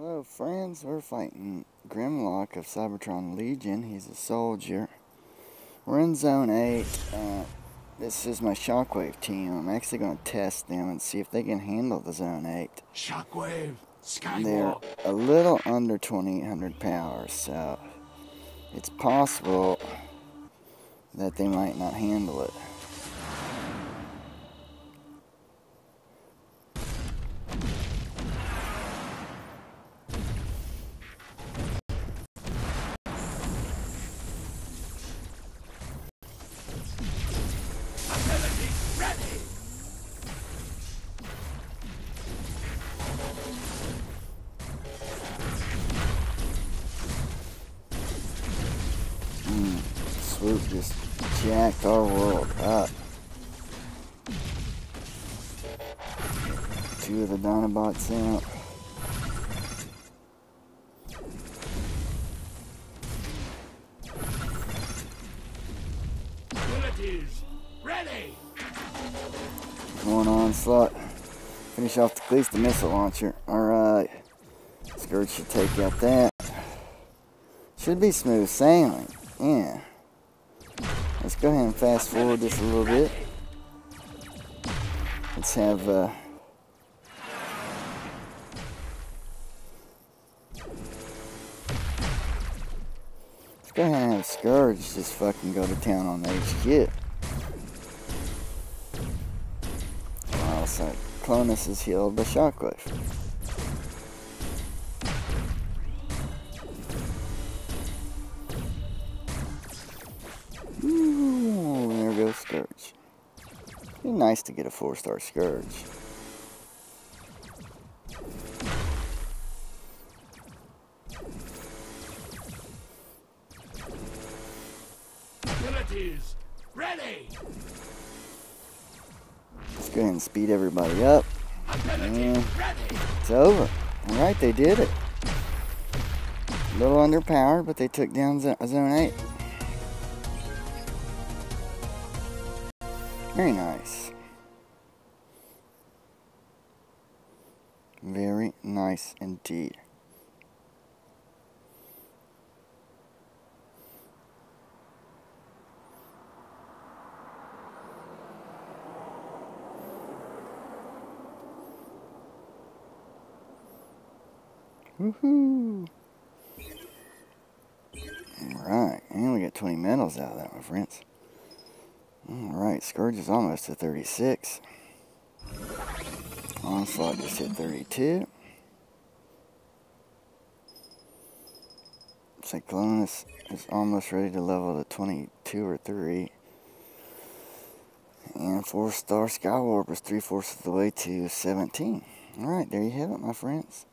Hello friends, we're fighting Grimlock of Cybertron Legion. He's a soldier. We're in Zone 8. Uh, this is my Shockwave team. I'm actually going to test them and see if they can handle the Zone 8. Shockwave, Skywarp. They're a little under 2800 power, so it's possible that they might not handle it. Swoop just jacked our world up. Two of the Dinobots out. Ready. Going Onslaught. Finish off the police the missile launcher. Alright. Scourge should take out that. Should be smooth sailing. Yeah. Let's go ahead and fast forward this a little bit. Let's have uh Let's go ahead and have Scourge just fucking go to town on the HQ. Wow, so Cyclonus is healed by Shockwave. Ooh, there goes Scourge. Be nice to get a four-star Scourge. Abilities ready. Let's go ahead and speed everybody up. It's over. Alright, they did it. A little underpowered, but they took down Zone 8. Very nice. Very nice indeed. Woohoo! Alright, and we got 20 medals out of that, my friends. Alright, Scourge is almost at 36. Onslaught just hit 32. Cyclonus is almost ready to level to 22 or 3. And 4 star Skywarp is 3 fourths of the way to 17. Alright, there you have it, my friends.